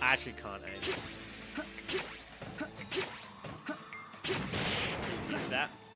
I actually can't aim.